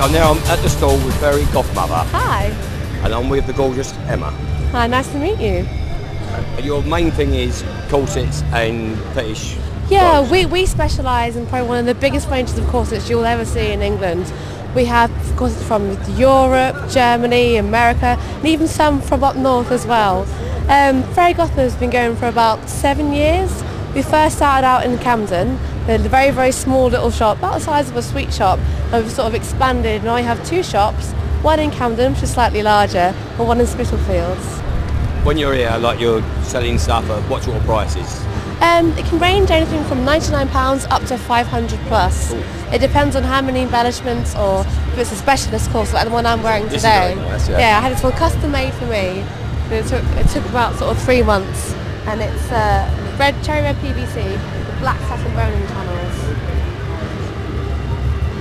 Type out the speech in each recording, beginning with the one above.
I'm now at the stall with Fairy Gothmother, Hi. and I'm with the gorgeous Emma. Hi, nice to meet you. And your main thing is corsets and fetish. Yeah, we, we specialise in probably one of the biggest ranges of corsets you'll ever see in England. We have corsets from Europe, Germany, America, and even some from up north as well. Um, Ferry Gotham has been going for about seven years. We first started out in Camden, a very, very small little shop, about the size of a sweet shop, and we've sort of expanded. Now we have two shops, one in Camden, which is slightly larger, and one in Spitalfields. When you're here, like you're selling stuff at what sort of prices? Um, it can range anything from £99 up to 500 plus. It depends on how many embellishments or if it's a specialist course like the one I'm wearing This is today. nice, yeah. yeah. I had this one custom made for me. It took, it took about sort of three months and it's uh, red cherry red PVC black satin boning tunnels.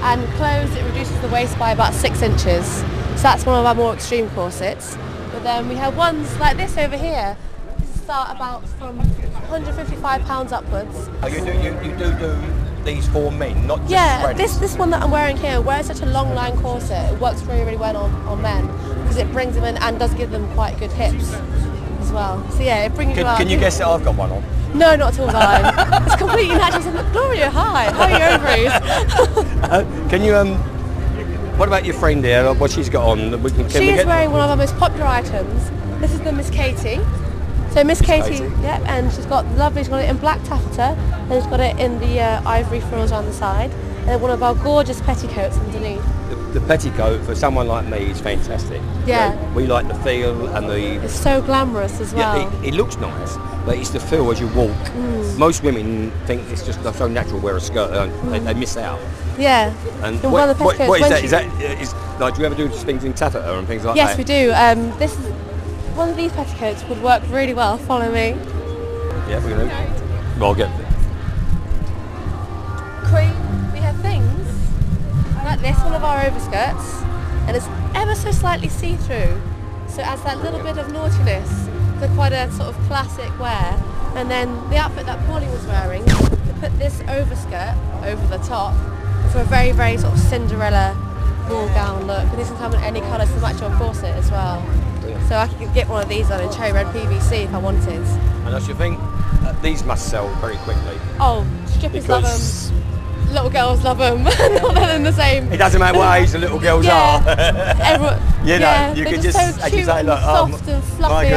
And closed it reduces the waist by about six inches. So that's one of our more extreme corsets. But then we have ones like this over here. Start about from £155 upwards. Oh, you do you, you do do these for men, not just Yeah, friends. this this one that I'm wearing here, wears such a long line corset, it works really really well on, on men because it brings them in and does give them quite good hips as well. So yeah, it brings you Can, out. can you guess that I've got one on? No, not at all, darling. it's completely natural. So, look, Gloria, hi. How are your ovaries? Uh, can you um? What about your friend here? What she's got on? We can, can she we is get wearing one of our most popular items. This is the Miss Katie. So Miss Katie, Katie. yep, and she's got lovely. She's got it in black taffeta, and she's got it in the uh, ivory frills on the side, and one of our gorgeous petticoats underneath. the, the petticoat for someone like me is fantastic. Yeah. You know, we like the feel and the It's so glamorous as well. Yeah, it, it looks nice, but it's the feel as you walk. Mm. Most women think it's just so natural to wear a skirt, and they, they miss out. Yeah. And And what, one of the what- petticoats, what is when that? she- Is that uh, is like? Do you ever do things in taffeta and things like Yes, that? Yes, we do. Um, this is one of these petticoats would work really well. Follow me. Yeah, we're gonna. Well, I'll get. Queen, have things like this, one of our overskirts, and it's ever so slightly see-through, so it adds that little bit of naughtiness to quite a sort of classic wear. And then the outfit that Pauline was wearing, to put this overskirt over the top for a very, very sort of Cinderella ball gown look. And can come in any colours to match your corset as well. So I could get one of these on in cherry red PVC if I wanted. And I should think uh, these must sell very quickly Oh, strippers love them. Little girls love them. Not that in the same. it doesn't matter what age the little girls Yeah. are. Everyone, You know, yeah, you they're could just just- so cute say, and look, oh, um, soft and fluffy,